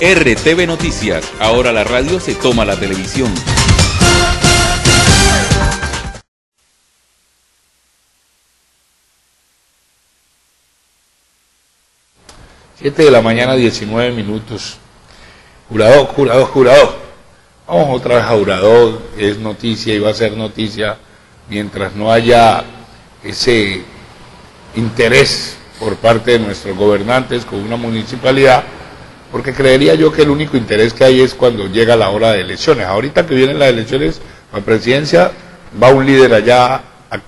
RTV Noticias. Ahora la radio se toma la televisión. Siete de la mañana, 19 minutos. Jurador, jurador, jurador. Vamos otra vez a jurador, es noticia y va a ser noticia mientras no haya ese interés por parte de nuestros gobernantes con una municipalidad, porque creería yo que el único interés que hay es cuando llega la hora de elecciones. Ahorita que vienen las elecciones a presidencia, va un líder allá a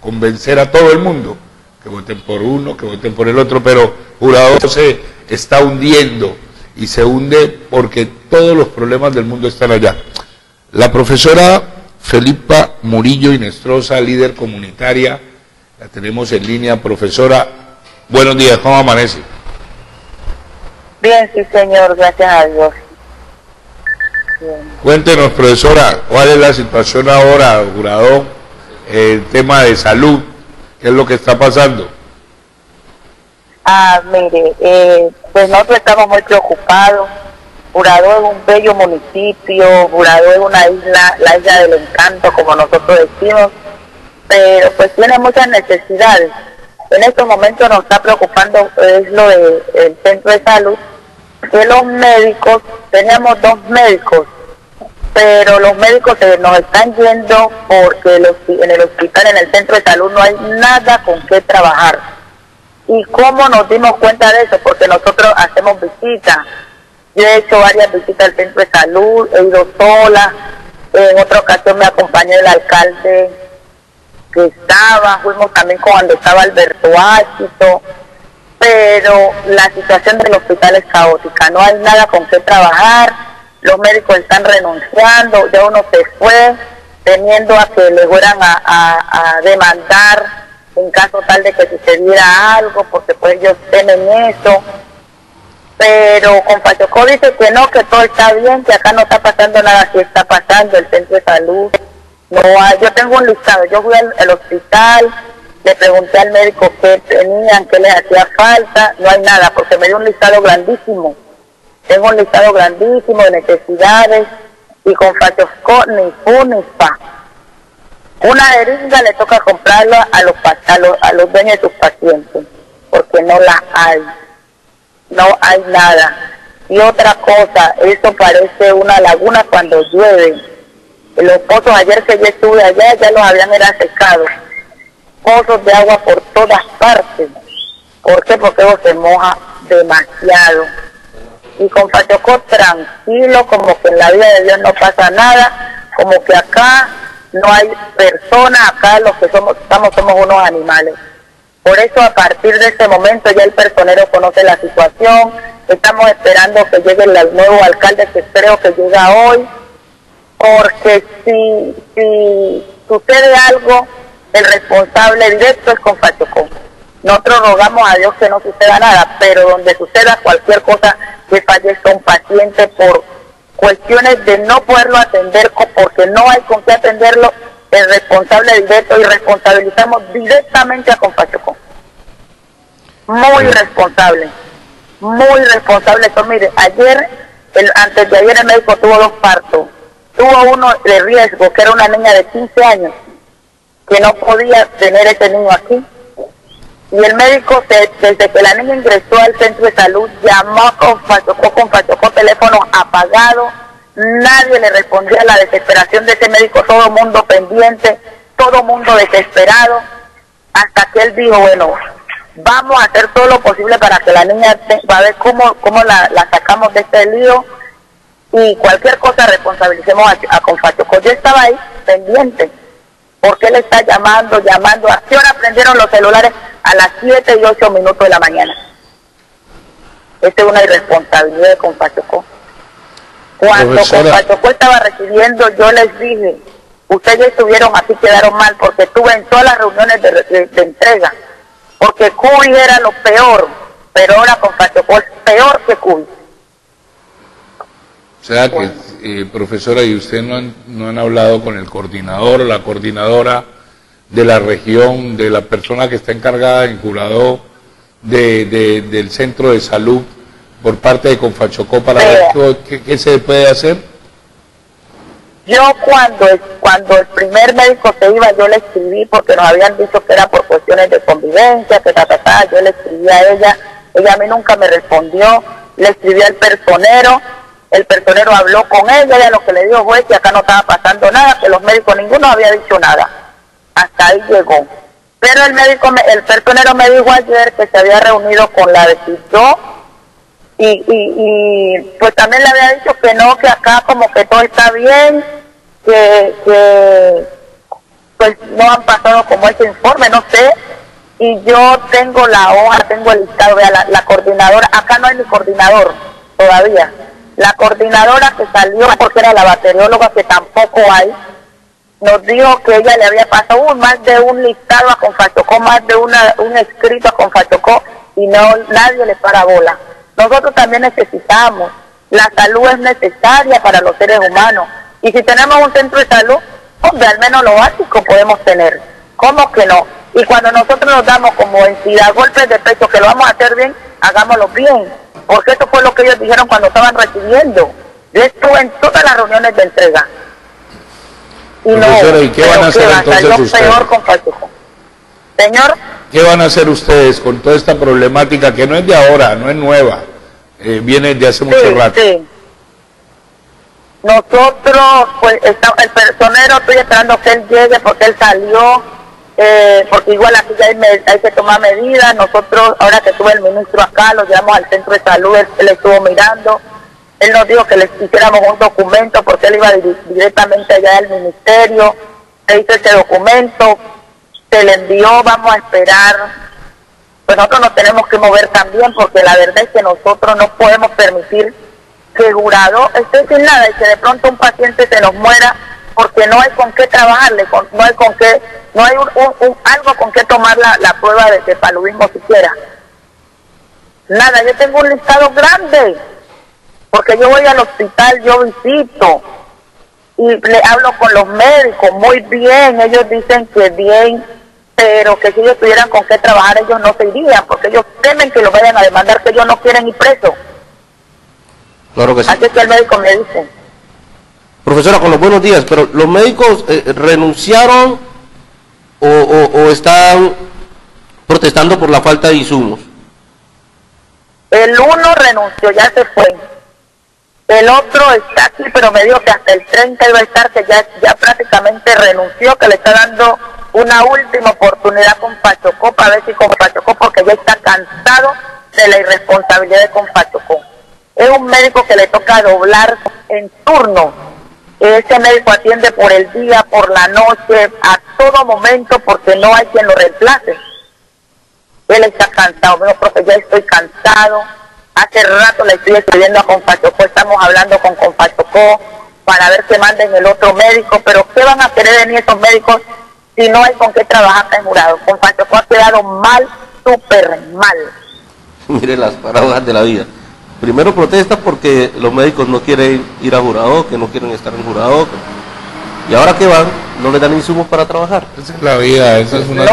convencer a todo el mundo que voten por uno, que voten por el otro, pero Jurado se está hundiendo y se hunde porque todos los problemas del mundo están allá. La profesora Felipa Murillo Inestrosa, líder comunitaria, la tenemos en línea, profesora. Buenos días, ¿cómo amanece? Bien, sí, señor, gracias a Dios. Cuéntenos, profesora, cuál es la situación ahora, jurado, el tema de salud, qué es lo que está pasando. Ah, mire, eh, pues nosotros estamos muy preocupados. Jurado es un bello municipio, Jurado es una isla, la isla del encanto, como nosotros decimos, pero pues tiene muchas necesidades. En estos momentos nos está preocupando es lo del centro de salud, que los médicos, tenemos dos médicos, pero los médicos se nos están yendo porque los, en el hospital, en el centro de salud, no hay nada con qué trabajar. ¿Y cómo nos dimos cuenta de eso? Porque nosotros hacemos visitas. Yo he hecho varias visitas al centro de salud, he ido sola, en otra ocasión me acompañó el alcalde que estaba, fuimos también cuando estaba Alberto Áchito, pero la situación del hospital es caótica, no hay nada con qué trabajar, los médicos están renunciando, ya uno se fue teniendo a que le fueran a, demandar en caso tal de que sucediera algo, porque pues ellos temen eso. Pero con Pachocó dice que no, que todo está bien, que acá no está pasando nada, sí está pasando, el centro de salud no hay, yo tengo un listado, yo fui al, hospital, le pregunté al médico qué tenían, qué les hacía falta, no hay nada, porque me dio un listado grandísimo. Tengo un listado grandísimo de necesidades y con Fachosco ni fu ni. Una jeringa le toca comprarla a los, a los, a los dueños de sus pacientes, porque no la hay. No hay nada. Y otra cosa, eso parece una laguna cuando llueve los pozos ayer que yo estuve allá ya los habían era secado. Pozos de agua por todas partes. ¿Por qué? Porque se moja demasiado. Y con Pachocó tranquilo, como que en la vida de Dios no pasa nada, como que acá no hay personas, acá los que somos, estamos somos unos animales. Por eso a partir de ese momento ya el personero conoce la situación, estamos esperando que llegue el nuevo alcalde que creo que llega hoy, porque si, si sucede algo, el responsable directo es con Pachocó. Nosotros rogamos a Dios que no suceda nada, pero donde suceda cualquier cosa que fallezca un paciente por cuestiones de no poderlo atender porque no hay con qué atenderlo, el responsable directo y responsabilizamos directamente a Compachocó. Muy responsable, muy responsable. Entonces, mire, ayer, el, antes de ayer el médico tuvo dos partos tuvo uno de riesgo, que era una niña de 15 años, que no podía tener ese niño aquí. Y el médico, desde que la niña ingresó al centro de salud, llamó con Pachocó, con Pachocó, teléfono apagado, nadie le respondía a la desesperación de ese médico, todo el mundo pendiente, todo el mundo desesperado, hasta que él dijo, bueno, vamos a hacer todo lo posible para que la niña, va a ver cómo, cómo la sacamos de este lío, y cualquier cosa responsabilicemos a, a Yo estaba ahí pendiente, porque él está llamando, llamando. ¿A qué hora prendieron los celulares? A las 7 y 8 minutos de la mañana. Esta es una irresponsabilidad de Confachocó. Cuando Confachocó estaba recibiendo, yo les dije, ustedes estuvieron aquí, quedaron mal, porque estuve en todas las reuniones de, entrega, porque Cuy era lo peor, pero ahora Confachocó es peor que Cuy. O sea que, eh, profesora, ¿y usted no han, no han hablado con el coordinador o la coordinadora de la región, de la persona que está encargada en curador de, del centro de salud, por parte de Confachocó para ver qué, qué se puede hacer? Yo cuando, cuando el primer médico se iba, yo le escribí porque nos habían dicho que era por cuestiones de convivencia, que ta, ta, ta, yo le escribí a ella, ella a mí nunca me respondió, le escribí al personero, el personero habló con ella, ella lo que le dijo fue que acá no estaba pasando nada, que los médicos ninguno había dicho nada, hasta ahí llegó. Pero el médico, el personero me dijo ayer que se había reunido con la de y, y, y pues también le había dicho que no, que acá como que todo está bien, que, que pues no han pasado como ese informe, no sé, y yo tengo la hoja, tengo el listado, vea, la, la coordinadora, acá no hay ni coordinador todavía, la coordinadora que salió porque era la bacterióloga que tampoco hay, nos dijo que ella le había pasado más de un listado a Confachocó, más de una, un escrito a Confachocó y no nadie le para bola. Nosotros también necesitamos, la salud es necesaria para los seres humanos. Y si tenemos un centro de salud, hombre, al menos lo básico podemos tener. ¿Cómo que no? Y cuando nosotros nos damos como entidad golpes de pecho que lo vamos a hacer bien, hagámoslo bien. Porque eso fue lo que ellos dijeron cuando estaban recibiendo. Yo estuve en todas las reuniones de entrega. Y no, ¿y qué van a hacer entonces ustedes? Señor. ¿Qué van a hacer ustedes con toda esta problemática que no es de ahora, no es nueva, eh, viene de hace mucho rato? Sí. Nosotros, pues, está, el personero, estoy esperando que él llegue porque él salió, eh, porque igual aquí ya hay, que tomar medidas. Nosotros, ahora que tuve el ministro acá, lo llevamos al centro de salud, él, estuvo mirando. Él nos dijo que les hiciéramos un documento porque él iba directamente allá al ministerio. Se hizo ese documento, se le envió, vamos a esperar. Pues nosotros nos tenemos que mover también porque la verdad es que nosotros no podemos permitir que jurado esté sin nada y que de pronto un paciente se nos muera porque no hay con qué trabajarle, no hay con qué, no hay un, algo con qué tomar la, prueba de, de paludismo siquiera. Nada, yo tengo un listado grande, porque yo voy al hospital, yo visito y le hablo con los médicos muy bien, ellos dicen que bien, pero que si ellos tuvieran con qué trabajar ellos no se irían, porque ellos temen que lo vayan a demandar, que ellos no quieren ir presos. Claro que sí. Así que el médico me dice. Profesora, con los buenos días, pero ¿los médicos eh, renunciaron o, o, están protestando por la falta de insumos? El uno renunció, ya se fue. El otro está aquí, pero me dijo que hasta el 30 iba a estar, que ya, prácticamente renunció, que le está dando una última oportunidad con Pachocó para ver si con Pachocó, porque ya está cansado de la irresponsabilidad de con Pachocó. Es un médico que le toca doblar en turno. Ese médico atiende por el día, por la noche, a todo momento, porque no hay quien lo reemplace. Él está cansado, me profe, ya estoy cansado. Hace rato le estoy escribiendo a Confachocó, estamos hablando con Confachocó para ver que manden el otro médico, pero ¿qué van a querer de mí esos médicos si no hay con qué trabajar en jurado. Con Pacheco ha quedado mal, súper mal. Mire las paradojas de la vida. Primero protesta porque los médicos no quieren ir a jurado, que no quieren estar en jurado. Y ahora que van, no les dan insumos para trabajar. Esa es la vida, esa es una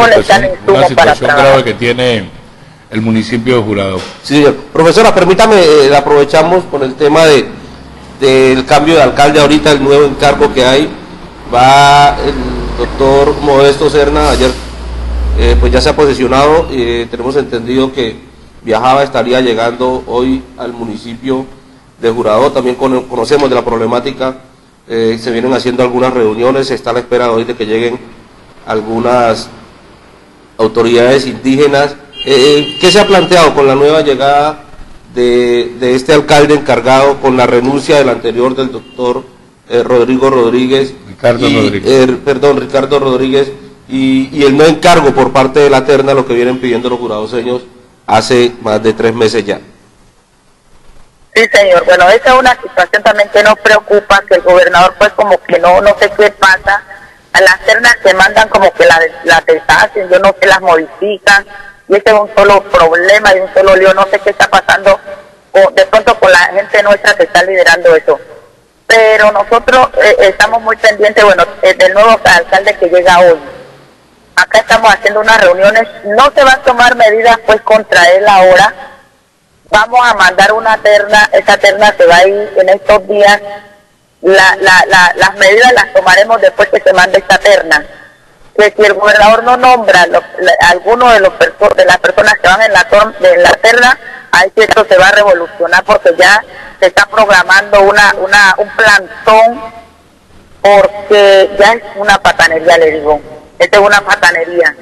situación, grave que tiene el municipio de Jurado. Sí, señor. Profesora, permítame, eh, aprovechamos con el tema de del cambio de alcalde ahorita, el nuevo encargo que hay. Va el doctor Modesto Serna ayer eh, pues ya se ha posicionado, y tenemos entendido que viajaba, estaría llegando hoy al municipio de Jurado, también conocemos de la problemática, eh, se vienen haciendo algunas reuniones, se está a la espera hoy de que lleguen algunas autoridades indígenas. Eh, ¿Qué se ha planteado con la nueva llegada de, de, este alcalde encargado, con la renuncia del anterior del doctor Rodrigo Rodríguez? Ricardo Rodríguez. perdón, Ricardo Rodríguez y, el no encargo por parte de la terna, lo que vienen pidiendo los jurados seños hace más de tres meses ya. Sí, señor. Bueno, esa es una situación también que nos preocupa, que el gobernador pues como que no, no sé qué pasa, a las ternas se mandan como que las, las deshacen, yo no sé, las modifican, y ese es un solo problema y un solo lío, no sé qué está pasando de pronto con la gente nuestra que está liderando eso pero nosotros eh, estamos muy pendientes, bueno, eh, del nuevo alcalde que llega hoy. Acá estamos haciendo unas reuniones, no se van a tomar medidas pues contra él ahora, vamos a mandar una terna, esa terna se va a ir en estos días, la, la, la, las medidas las tomaremos después que se mande esta terna. Que si el gobernador no nombra lo, alguno de los de las personas que van en la, de la terna, ahí sí esto se va a revolucionar porque ya se está programando una, una, un plantón porque ya es una patanería, le digo. Esta es una patanería.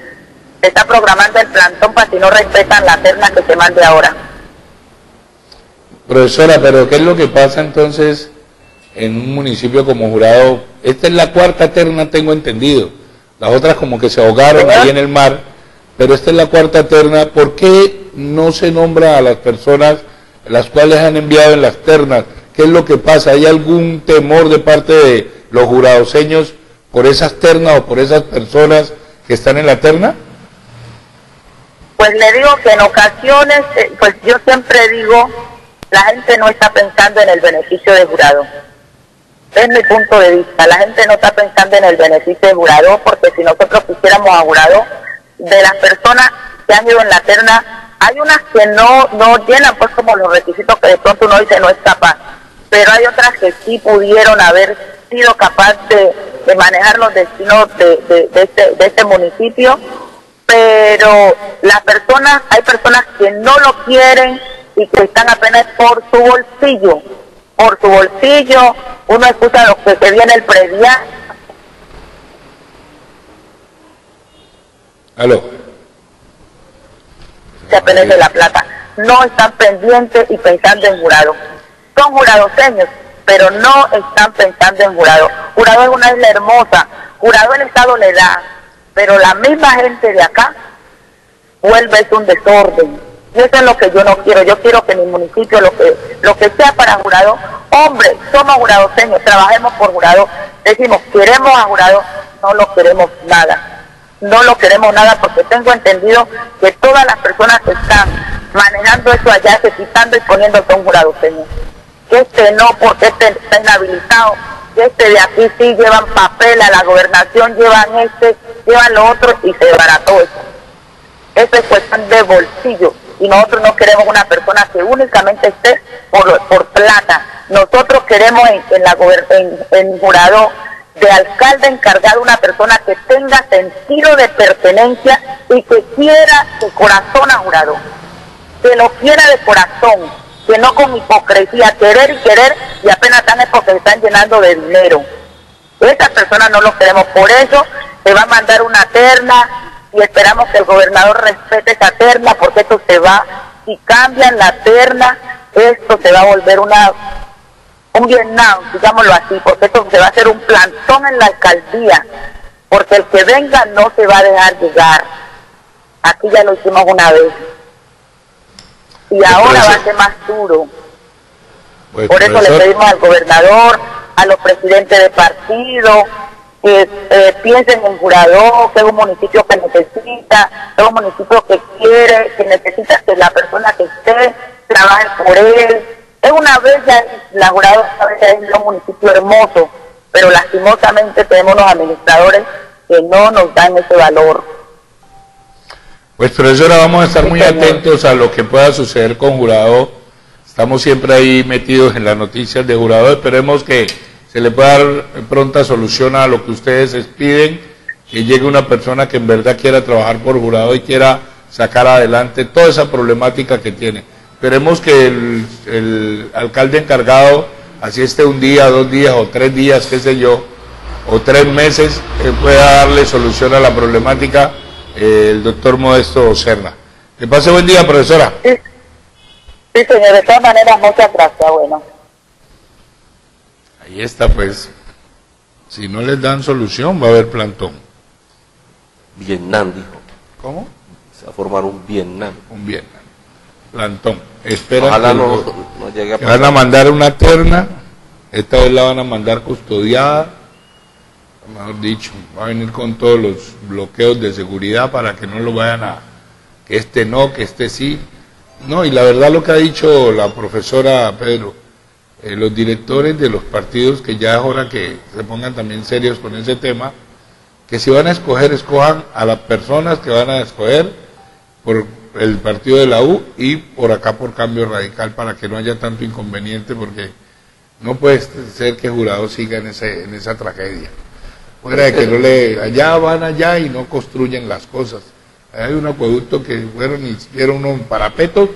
Está programando el plantón para si no respetan la terna que se mande ahora. Profesora, pero ¿qué es lo que pasa entonces en un municipio como Jurado? Esta es la cuarta terna, tengo entendido. Las otras como que se ahogaron ahí en el mar, pero esta es la cuarta terna. ¿Por qué no se nombra a las personas las cuales han enviado en las ternas? ¿Qué es lo que pasa? ¿Hay algún temor de parte de los juradoseños por esas ternas o por esas personas que están en la terna? Pues le digo que en ocasiones, eh, pues yo siempre digo, la gente no está pensando en el beneficio de jurado. Es mi punto de vista. La gente no está pensando en el beneficio de jurado porque si nosotros quisiéramos a jurado, de las personas que han ido en la terna, hay unas que no, no llenan pues como los requisitos que de pronto uno dice no es capaz, pero hay otras que sí pudieron haber sido capaz de, de manejar los destinos de, de, de este, de este municipio pero las personas, hay personas que no lo quieren y que están apenas por su bolsillo, por su bolsillo, uno escucha lo que se viene el predial, Aló. se apenas de la plata, no están pendientes y pensando en jurado. Son juradoseños, pero no están pensando en jurado. Jurado es una isla hermosa, jurado el Estado le da, pero la misma gente de acá vuelve es un desorden. Y eso es lo que yo no quiero. Yo quiero que mi municipio lo que lo que sea para jurado, hombre, somos juradoseños, trabajemos por jurado, decimos queremos a jurado, no lo queremos nada. No lo queremos nada porque tengo entendido que todas las personas que están manejando eso allá, se quitando y poniendo son juradoseños. Este no, porque este está inhabilitado, este de aquí sí llevan papel a la gobernación, llevan este, llevan lo otro y se desbarató eso. Eso es cuestión de bolsillo y nosotros no queremos una persona que únicamente esté por, plata. Nosotros queremos en, en jurado de alcalde encargado una persona que tenga sentido de pertenencia y que quiera de corazón a jurado, que lo quiera de corazón, que no con hipocresía, querer y querer y apenas están es porque se están llenando de dinero. Esas personas no los queremos, por eso se va a mandar una terna y esperamos que el gobernador respete esa terna porque esto se va, si cambian la terna, esto se va a volver una un Vietnam, digámoslo así, porque esto se va a hacer un plantón en la alcaldía, porque el que venga no se va a dejar llegar. Aquí ya lo hicimos una vez. Y ahora va a ser más duro. Pues, Por eso le pedimos al gobernador, a los presidentes de partido, que eh, piensen en Jurado, que es un municipio que necesita, es un municipio que quiere, que necesita que la persona que esté trabaje por él. Es una bella isla, Jurado es un municipio hermoso, pero lastimosamente tenemos unos administradores que no nos dan ese valor. Pues profesora, vamos a estar muy atentos a lo que pueda suceder con jurado. Estamos siempre ahí metidos en las noticias de jurado. Esperemos que se le pueda dar pronta solución a lo que ustedes piden, que llegue una persona que en verdad quiera trabajar por jurado y quiera sacar adelante toda esa problemática que tiene. Esperemos que el, el alcalde encargado, así esté un día, dos días o tres días, qué sé yo, o tres meses, eh, pueda darle solución a la problemática el doctor Modesto Serna. Que pase buen día, profesora. Sí, sí señor, de todas maneras, muchas gracias. Bueno. Ahí está, pues. Si no les dan solución, va a haber plantón. Vietnam, dijo. ¿Cómo? Se va a formar un Vietnam. Un bien. Plantón. Esperan Ojalá que, no, llegue a que van a mandar una terna. Esta vez la van a mandar custodiada. Mejor dicho, va a venir con todos los bloqueos de seguridad para que no lo vayan a. Que este no, que este sí. No, y la verdad lo que ha dicho la profesora Pedro, eh, los directores de los partidos, que ya es hora que se pongan también serios con ese tema, que si van a escoger, escojan a las personas que van a escoger por el partido de la U y por acá por cambio radical para que no haya tanto inconveniente porque no puede ser que Jurado siga en, ese, en esa tragedia. Fuera de que no le, allá van allá y no construyen las cosas. Hay un acueducto que fueron y hicieron un parapeto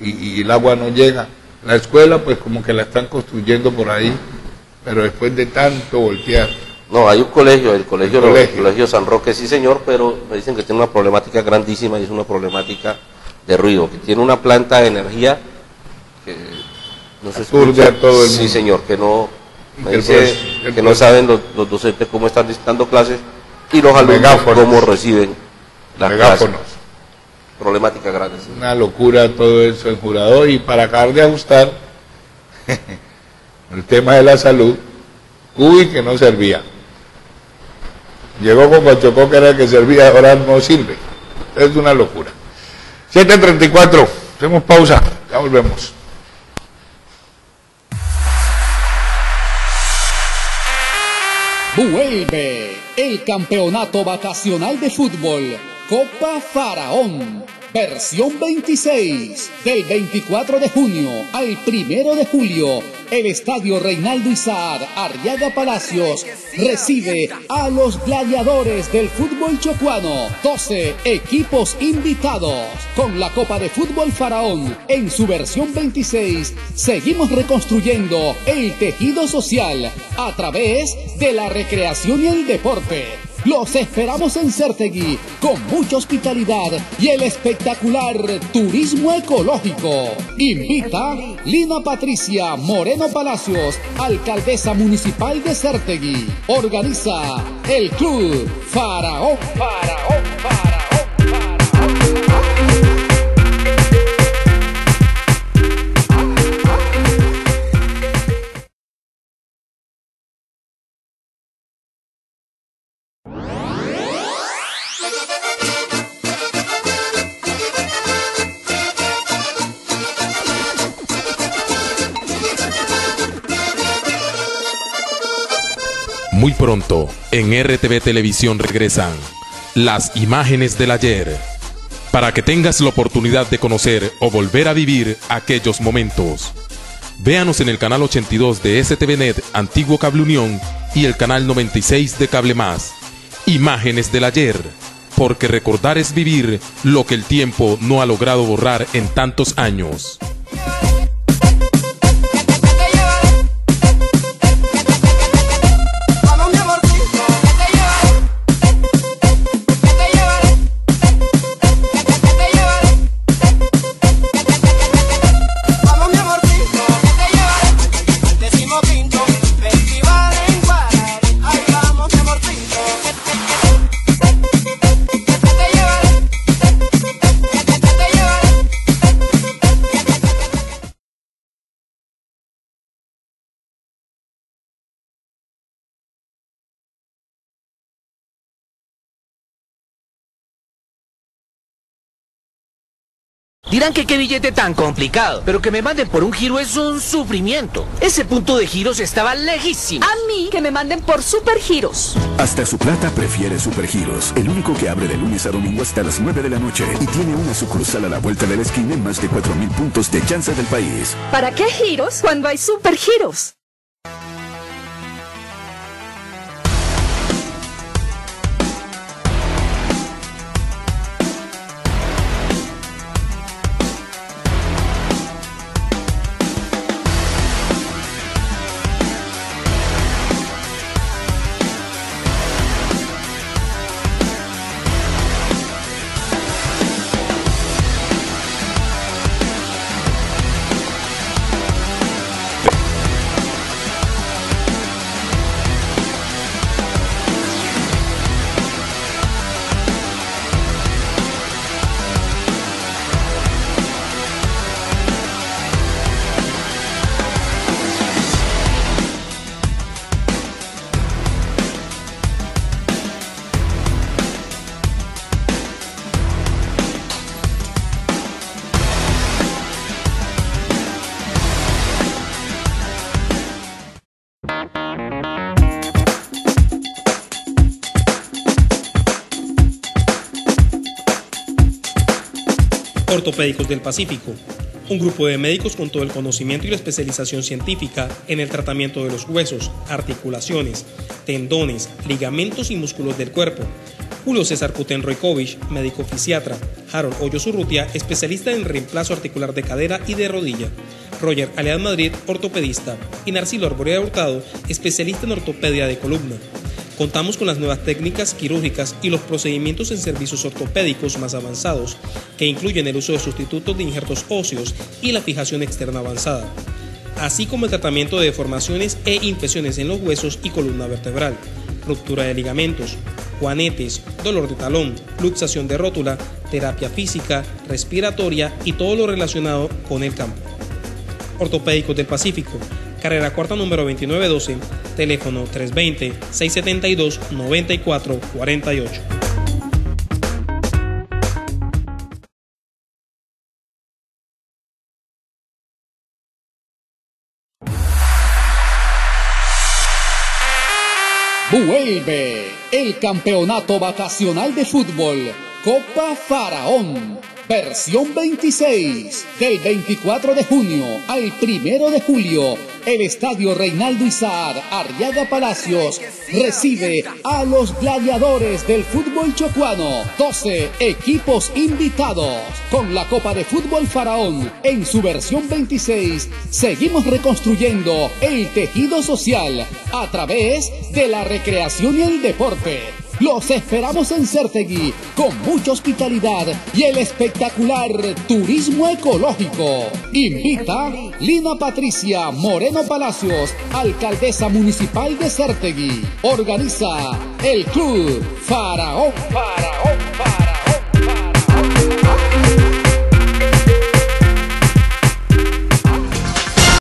y, y el agua no llega. La escuela pues como que la están construyendo por ahí, pero después de tanto voltear. No, hay un colegio, el colegio, El el colegio. colegio San Roque, sí señor, pero me dicen que tiene una problemática grandísima y es una problemática de ruido, que tiene una planta de energía que no se escucha. todo el Sí mundo. señor, que no, me que el dice el no saben los, los docentes cómo están dando clases y los alumnos Megáfonos. cómo reciben las megáfonos. clases. Problemática grande. sí. Una locura todo eso en jurado y para acabar de ajustar el tema de la salud, uy que no servía. Llegó con Guachocó que era el que servía, ahora no sirve. Es una locura. 7.34, hacemos pausa, ya volvemos. Vuelve el campeonato vacacional de fútbol Copa Faraón, versión 26, del 24 de junio al 1 de julio. El estadio Reinaldo Izar Arriaga Palacios recibe a los gladiadores del fútbol chocuano. 12 equipos invitados. Con la Copa de Fútbol Faraón en su versión 26, seguimos reconstruyendo el tejido social a través de la recreación y el deporte. Los esperamos en Certegui con mucha hospitalidad y el espectacular turismo ecológico. Invita Lina Patricia Moreno Palacios, alcaldesa municipal de Certegui. Organiza el Club Faraón. Faraón, Faraón, Muy pronto, en RTV Televisión regresan las imágenes del ayer, para que tengas la oportunidad de conocer o volver a vivir aquellos momentos. Véanos en el canal 82 de STVNet Antiguo Cable Unión y el canal 96 de Cable Más. Imágenes del ayer, porque recordar es vivir lo que el tiempo no ha logrado borrar en tantos años. Dirán que qué billete tan complicado, pero que me manden por un giro es un sufrimiento. Ese punto de giros estaba lejísimo. A mí que me manden por supergiros. Hasta su plata prefiere Supergiros, el único que abre de lunes a domingo hasta las 9 de la noche y tiene una sucursal a la vuelta de la esquina en más de 4.000 puntos de chance del país. ¿Para qué giros cuando hay supergiros? Ortopédicos del Pacífico, un grupo de médicos con todo el conocimiento y la especialización científica en el tratamiento de los huesos, articulaciones, tendones, ligamentos y músculos del cuerpo. Julio César Kutenroikovich, médico fisiatra. Harold Hoyos Urrutia, especialista en reemplazo articular de cadera y de rodilla. Roger Alead Madrid, ortopedista. Y Narcilo Arborea Hurtado, especialista en ortopedia de columna. Contamos con las nuevas técnicas quirúrgicas y los procedimientos en servicios ortopédicos más avanzados, que incluyen el uso de sustitutos de injertos óseos y la fijación externa avanzada, así como el tratamiento de deformaciones e infecciones en los huesos y columna vertebral, ruptura de ligamentos, juanetes, dolor de talón, luxación de rótula, terapia física, respiratoria y todo lo relacionado con el campo. Ortopédicos del Pacífico, carrera cuarta número 2912, teléfono 320-672-9448. Vuelve el campeonato vacacional de fútbol Copa Faraón, versión 26, del 24 de junio al 1 de julio. El estadio Reinaldo Izar, Arriaga Palacios, recibe a los gladiadores del fútbol chocuano. 12 equipos invitados. Con la Copa de Fútbol Faraón en su versión 26, seguimos reconstruyendo el tejido social a través de la recreación y el deporte. Los esperamos en Certegui con mucha hospitalidad y el espectacular turismo ecológico. Invita Lina Patricia Moreno Palacios, alcaldesa municipal de Certegui. Organiza el Club Faraón. Faraón.